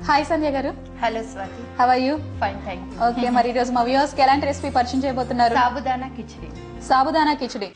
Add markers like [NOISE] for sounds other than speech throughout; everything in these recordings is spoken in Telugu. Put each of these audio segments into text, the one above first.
Hi Sandhya garu. Hello Swathi how are you fine thank you okay మరి ఈ రోజు మా వ్యూవర్స్కి ఎలాంటి రెసిపీ పరిచయం చేయబోతున్నారు? సాబుదానా కిచిడి సాబుదానా కిచడి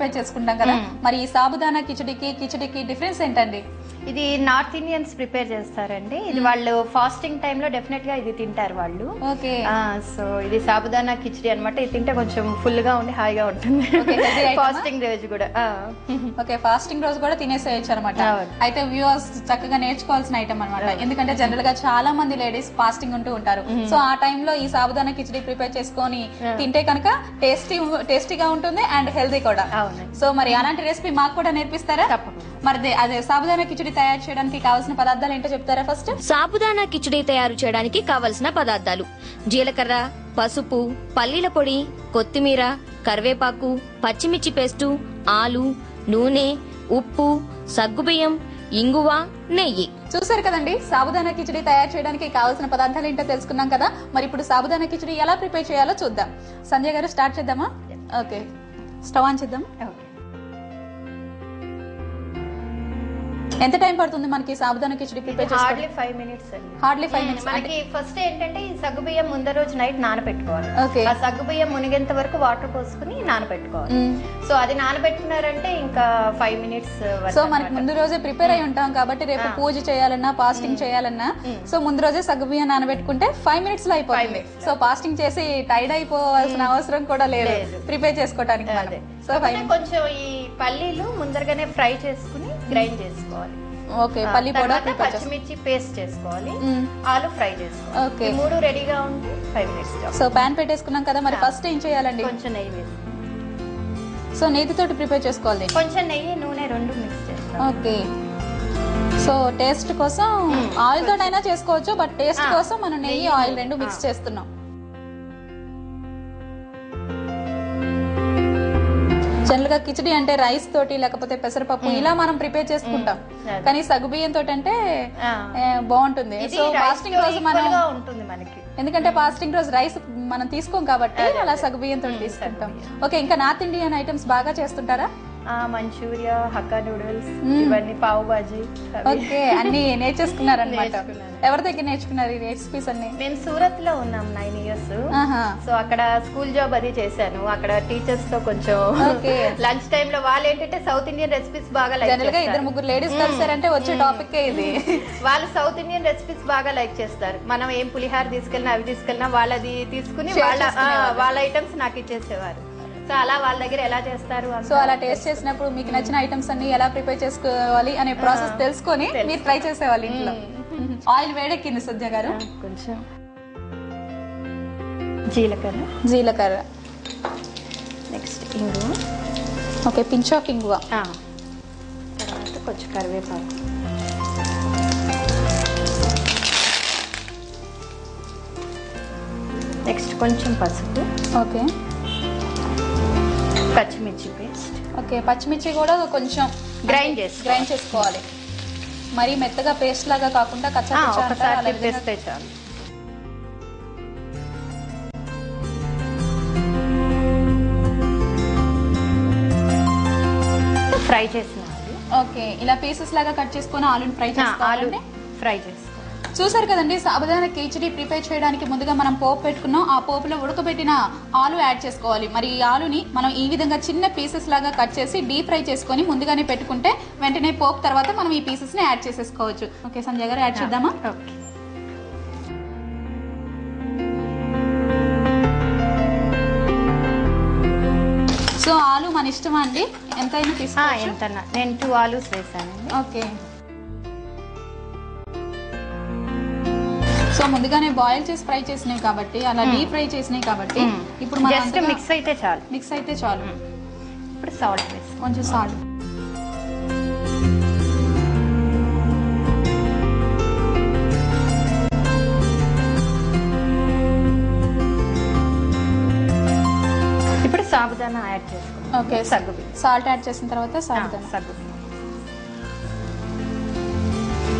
ప్రిపేర్ చేసుకుంటాం కదా. మరి ఈ సాబుదానా కిచడికి కిచడికి డిఫరెన్స్ ఏంటండి? ఇది నార్త్ ఇండియన్స్ ప్రిపేర్ చేస్తారండి. ఇది వాళ్ళు ఫాస్టింగ్ టైంలో డెఫినెట్గా ఇది తింటారు వాళ్ళు. ఓకే. సో ఇది సాబుదానా కిచిడి అన్నమాట. ఇది తింటే కొంచెం ఫుల్గా ఉండి హాయిగా ఉంటుంది? ఫాస్టింగ్ రోజు కూడా. ఓకే ఫాస్టింగ్ రోజు కూడా తినేసేయచ్చు అనమాట. అయితే వ్యూవర్స్ చక్కగా నేర్చుకోవాల్సిన ఐటమ్ అనమాట ఎందుకంటే జనరల్గా చాలా మంది లేడీస్ ఫాస్టింగ్ ఉంటూ ఉంటారు. సో ఆ టైంలో ఈ సాబుదానా కిచడి ప్రిపేర్ చేసుకొని తింటే కనుక టేస్టీ టేస్టీగా ఉంటుంది అండ్ హెల్దీ కూడా. సో మరి అలాంటి రెసిపీ మాకు కూడా నేర్పిస్తారా? తప్పకుండా. మరి అదే సాబుదానా కిచడి తయారు చేయడానికి కావాల్సిన పదార్థాలు ఏంటో చెప్తారా ఫస్ట్? సాబుదానా కిచడీ తయారు చేయడానికి కావలసిన పదార్థాలు జీలకర్ర పసుపు పల్లీల పొడి కొత్తిమీర కరివేపాకు పచ్చిమిర్చి పేస్టు ఆలు నూనె ఉప్పు సగ్గుబియ్యం ఇంగువ నెయ్యి. చూసారు కదండి? సాబుదానా కిచడి తయారు చేయడానికి కావాల్సిన పదార్థాలు ఏంటో తెలుసుకున్నాం కదా. మరి ఇప్పుడు సాబుదానా కిచడి ఎలా ప్రిపేర్ చేయాలో చూద్దాం. సంజయ్ గారు స్టార్ట్ చేద్దామా? ఓకే. స్టవ్ ఆన్ చేద్దాం ఎంత టైం పడుతుంది మనకి sabudana khichdi prepare hardly five minutes hardly five minutes మనకి ఫస్ట్ ఏంటంటే ఈ సగ్గుబియ్యం ముందు రోజు నైట్ నానబెట్టుకోవాలి. ఓకే. ఆ సగ్గుబియ్యం మునిగేంత వరకు వాటర్ పోసుకుని నానబెట్టుకోవాలి. సో అది నానబెట్టుకున్నారంటే ఇంకా ఫైవ్ మినిట్స్ సో మనకి ముందు రోజే ప్రిపేర్ అయి ఉంటాం కాబట్టి రేపు పూజ చేయాలన్నా ఫాస్టింగ్ చేయాలన్నా సో ముందు రోజే సగ్గుబియ్యం నానబెట్టుకుంటే ఫైవ్ మినిట్స్లో అయిపోతుంది. సో ఫాస్టింగ్ చేసి టైర్డ్ అయిపోవాల్సిన అవసరం కూడా లేదు. ప్రిపేర్ చేసుకోవడానికి. సో కొంచెం ఈ పల్లీలు ముందరగానే ఫ్రై చేసుకుని గ్రైండ్ చేసుకోవాలి. ఓకే పల్లి పొడ తర్వాత ప్రిపేర్ చేసుకో పచ్చిమిర్చి పేస్ట్ చేసుకోవాలి. ఆలు ఫ్రై చేసుకోవాలి. ఓకే. మూడు రెడీగా ఉంటే ఫైవ్ మినిట్స్ సో పాన్ పెట్టేసుకున్నాం కదా మరి ఫస్ట్ ఏం చేయాలండి? కొంచెం నెయ్యి వేసి సో నేతితోటి ప్రిపేర్ చేసుకోవాలి. కొంచెం నెయ్యి నూనె రెండు మిక్స్ చేస్తాం. ఓకే. సో టేస్ట్ కోసం ఆయిల్ తోటైనా చేసుకోవచ్చు బట్ టేస్ట్ కోసం మనం నెయ్యి ఆయిల్ రెండు మిక్స్ చేస్తున్నాం. జనరల్గా కిచడి అంటే రైస్ తోటి లేకపోతే పెసరపప్పు ఇలా మనం ప్రిపేర్ చేసుకుంటాం. కానీ సగ్గుబియ్యం తోటి అంటే బాగుంటుంది. సో ఫాస్టింగ్ రోజు మనం ఉంటుంది మనకి. ఎందుకంటే ఫాస్టింగ్ రోజు రైస్ మనం తీసుకోం కాబట్టి అలా సగ్గుబియ్యం తోటి తీసుకుంటాం. ఓకే ఇంకా నార్త్ ఇండియన్ ఐటమ్స్ బాగా చేస్తుంటారా? మంచూరియా హక్కా నూడిల్స్ ఇవన్నీ పావు బాజీ. ఓకే అన్ని నేర్చేసుకున్నారనమాట. ఎవరి దగ్గర నేర్చుకున్నారు ఈ రెసిపీస్ అన్ని? నేను సూరత్లో ఉన్నాం నైన్ ఇయర్స్ సో అక్కడ స్కూల్ జాబ్ అది చేశాను. అక్కడ టీచర్స్తో కొంచెం. లంచ్ టైం లో వాళ్ళు ఏంటంటే సౌత్ ఇండియన్ రెసిపీస్ బాగా లైక్ జనరల్గా ఇద్దరు ముగ్గురు లేడీస్ కలిసారంటే వచ్చే టాపిక్ ఇది. [LAUGHS] వాళ్ళు సౌత్ ఇండియన్ రెసిపీస్ బాగా లైక్ చేస్తారు. మనం ఏం పులిహార తీసుకెళ్ళినా అవి తీసుకెళ్ళినా వాళ్ళది తీసుకుని వాళ్ళ. వాళ్ళ ఐటమ్స్ నాకు ఇచ్చేసేవారు. సో అలా వాళ్ళ దగ్గర ఎలా చేస్తారు సో అలా టేస్ట్ చేసినప్పుడు మీకు నచ్చిన ఐటమ్స్ అన్ని ఎలా ప్రిపేర్ చేసుకోవాలి అనే ప్రాసెస్ తెలుసుకొని మీరు ట్రై చేసేవాళ్ళు ఇంట్లో. ఆయిల్ వేడెక్కింది సద్య గారు. కొంచెం. జీలకర్ర. జీలకర్ర. నెక్స్ట్ ఇంగు ఓకే పించ్ ఆఫ్ ఇంగువ తర్వాత కొంచెం కరివేపాకు. నెక్స్ట్ కొంచెం పసుపు. ఓకే. పచ్చిమిర్చి పేస్ట్. ఓకే పచ్చిమిర్చి కూడా కొంచెం గ్రైండ్ చేసి గ్రైండ్ చేసుకోవాలి. మరి మెత్తగా పేస్ట్ లాగా కాకుండా కచ్చా ఒకసారి తిప్పేస్తే చాలు. ఫ్రై చేసిన ఓకే ఇలా పీసెస్ లాగా కట్ చేసుకొని ఆలుని ఫ్రై చేసుకోవాలి ఫ్రై చేసుకోవాలి చూసారు కదండి సాబుదాన కిచడి ప్రిపేర్ చేయడానికి ముందుగా మనం పోపు పెట్టుకున్నాం. ఆ పోపులో ఉడకబెట్టిన ఆలు యాడ్ చేసుకోవాలి. మరి ఈ ఆలుని మనం ఈ విధంగా చిన్న పీసెస్ లాగా కట్ చేసి డీప్ ఫ్రై చేసుకొని ముందుగానే పెట్టుకుంటే వెంటనే పోపు తర్వాత మనం ఈ పీసెస్ని యాడ్ చేసేసుకోవచ్చు. ఓకే సంజయ్ గారు యాడ్ చేద్దామా? ఓకే సో ఆలు మన ఇష్టమా అండి? ఎంతైనా ఎంతన్నా నేను టూ ఆలూస్ వేసానండి. ఓకే. సో ముందుగానే బాయిల్ చేసి ఫ్రై చేసినవి కాబట్టి అలా డీప్ ఫ్రై చేసినవి కాబట్టి ఇప్పుడు మనం జస్ట్ మిక్స్ అయితే చాలు. మిక్స్ అయితే చాలు. ఇప్పుడు సాల్ట్ వేసి కొంచెం సాల్ట్ ఇప్పుడు సాబుదానా యాడ్ చేసుకుందాం. ఓకే. సగ్గు సాల్ట్ యాడ్ చేసిన తర్వాత సాగుదాం సగ్గు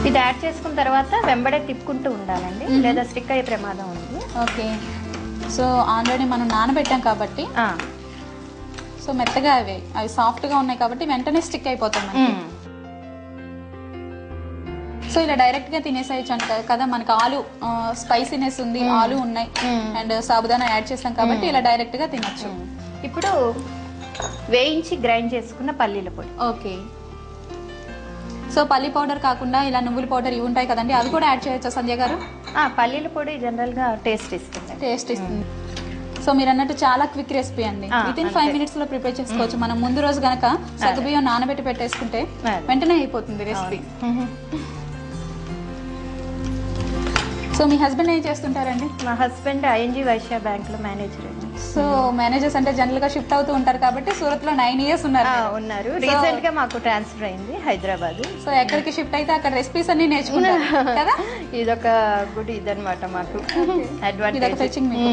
ఇది యాడ్ చేసుకున్న తర్వాత వెంబడే తిప్పుకుంటూ ఉండాలండి. లేదా స్టిక్ అయ్యే ప్రమాదం ఉంది. ఓకే. సో ఆల్రెడీ మనం నానబెట్టాం కాబట్టి. సో మెత్తగా అవి అవి సాఫ్ట్గా ఉన్నాయి కాబట్టి వెంటనే స్టిక్ అయిపోతాం మనకి. ఉమ్. సో ఇలా డైరెక్ట్గా తినేసేయచ్చు అంట కదా. మనకి ఆలు స్పైసీనెస్ ఉంది ఆలు ఉన్నాయి. అండ్ సాబుదానా యాడ్ చేసాం కాబట్టి ఇలా డైరెక్ట్గా తినొచ్చు ఇప్పుడు వేయించి గ్రైండ్ చేసుకున్న పల్లీల పొడి. ఓకే. సో పల్లి పౌడర్ కాకుండా ఇలా నువ్వుల పౌడర్ ఇవి ఉంటాయి కదండి అవి కూడా యాడ్ చేయొచ్చా సంధ్య గారు? పల్లీల పొడి జనరల్గా టేస్ట్ ఇస్తుంది. టేస్ట్ ఇస్తుంది. సో మీరు అన్నట్టు చాలా క్విక్ రెసిపీ అండి. విత్ ఇన్ ఫైవ్ మినిట్స్లో ప్రిపేర్ చేసుకోవచ్చు. మనం ముందు రోజు గనక సగ్గుబియ్యం నానబెట్టి పెట్టేసుకుంటే. వెంటనే అయిపోతుంది రెసిపీ. సో మీ హస్బెండ్ ఏం చేస్తుంటారండి? మా హస్బెండ్ ఐఎన్జి వైశ్య బ్యాంక్లో మేనేజర్ అండి. సో మేనేజర్స్ అంటే జనరల్గా షిఫ్ట్ అవుతూ ఉంటారు కాబట్టి సూరత్లో నైన్ ఇయర్స్ ఉన్నారు. ఉన్నారు రీసెంట్గా మాకు ట్రాన్స్ఫర్ అయింది హైదరాబాద్. సో ఎక్కడికి షిఫ్ట్ అయితే అక్కడ రెసిపీస్ అన్ని నేర్చుకుంటారు కదా? [LAUGHS] ఇదొక గుడ్ మాకు. అడ్వాంటేజ్ [LAUGHS] fetching మీకు.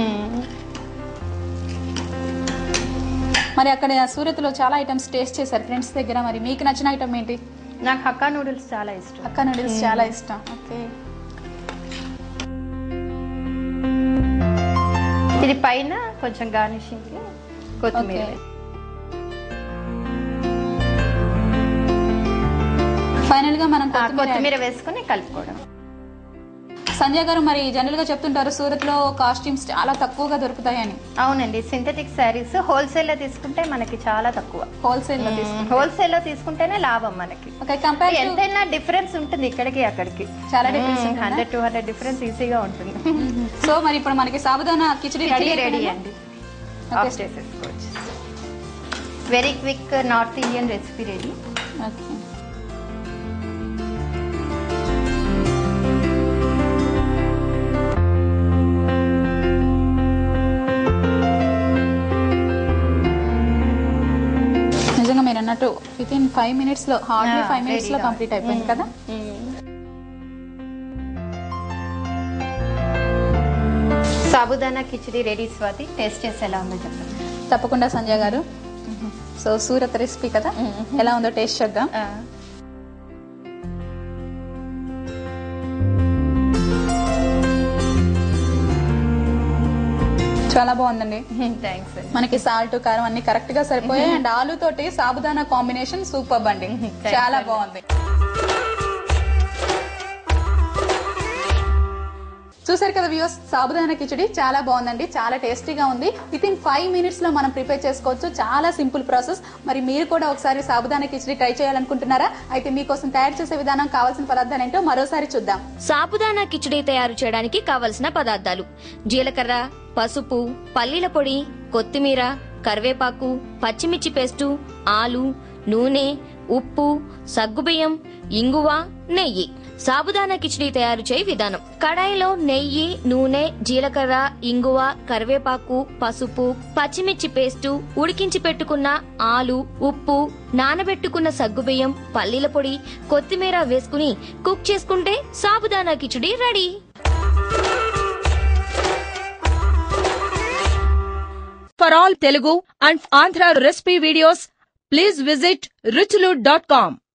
మరి అక్కడ సూరత్లో చాలా ఐటమ్స్ టేస్ట్ చేశారు ఫ్రెండ్స్ దగ్గర మరి. మీకు నచ్చిన ఐటమ్ ఏంటి? నాకు హక్కా నూడిల్స్ చాలా ఇష్టం. అక్క నూడిల్స్ చాలా ఇష్టం. ఓకే ఇది పైన కొంచెం గార్నిషింగ్ కొత్తిమీర. ఫైనల్గా మనం కొత్తిమీర వేసుకుని కలుపుకోవడం సంజయ్ గారు మరి జనరల్గా చెప్తుంటారు సూరత్లో కాస్ట్యూమ్స్ చాలా తక్కువగా దొరుకుతాయని. అవునండి సింథటిక్ శారీస్ హోల్సేల్లో తీసుకుంటే మనకి చాలా తక్కువ. హోల్సేల్లో తీసుకుంటారు హోల్సేల్లో తీసుకుంటేనే లాభం మనకి. ఓకే కంపేర్ ఎంతైనా డిఫరెన్స్ ఉంటుంది ఇక్కడికి అక్కడికి. చాలా ఉంటుందా? హండ్రెడ్ టూ హండ్రెడ్ డిఫరెన్స్ ఈజీగా ఉంటుంది. సో మరి ఇప్పుడు మనకి sabudana khichdi ready ready ready అండి. ఆఫ్ చేసేసుకోవచ్చు. Very quick north Indian recipe ready okay within five మినిట్స్లో హార్డ్లీ ఫైవ్ మినిట్స్లో. కంప్లీట్ అయిపోయింది కదా? సాబుదానా కిచడీ రెడీ స్వాతి టేస్ట్ చేసి ఎలా ఉందో చెప్పండి. తప్పకుండా సంజయ్ గారు. సో సూరత్ రెసిపీ కదా? ఎలా ఉందో టేస్ట్ చేద్దాం. చాలా బాగుందండి. థ్యాంక్స్ మనకి సాల్ట్ కారం అన్ని కరెక్ట్గా సరిపోయాయి. అండ్ ఆలు తోటి సాబుదానా కాంబినేషన్ సూపర్ అండి. చాలా. బాగుంది. చూసారు కదా వ్యూస్ సాబుదానా కిచడి చాలా బాగుందండి. చాలా టేస్టీగా ఉంది. విత్ ఇన్ ఫైవ్ మినిట్స్లో మనం ప్రిపేర్ చేసుకోవచ్చు. చాలా సింపుల్ ప్రాసెస్. మరి మీరు కూడా ఒకసారి సాబుదానా కిచడి ట్రై చేయాలనుకుంటున్నారా? అయితే మీకోసం తయారు చేసే విధానం కావాల్సిన పదార్థాలు ఏంటో మరోసారి చూద్దాం. సాబుదానా కిచడీ తయారు చేయడానికి కావలసిన పదార్థాలు జీలకర్ర పసుపు పల్లీల పొడి కొత్తిమీర కరివేపాకు పచ్చిమిర్చి పేస్టు ఆలు నూనె ఉప్పు సగ్గుబియ్యం ఇంగువ నెయ్యి. సాబుదానా కిచడీ తయారు చేయ విధానం. కడాయిలో నెయ్యి నూనె జీలకర్ర ఇంగువ కరివేపాకు పసుపు పచ్చిమిర్చి పేస్టు ఉడికించి పెట్టుకున్న ఆలు ఉప్పు నానబెట్టుకున్న సగ్గుబియ్యం పల్లీల పొడి కొత్తిమీర వేసుకుని కుక్ చేసుకుంటే sabudana khichdi ready. For all Telugu and Andhra recipe videos, please visit ruchulu.com.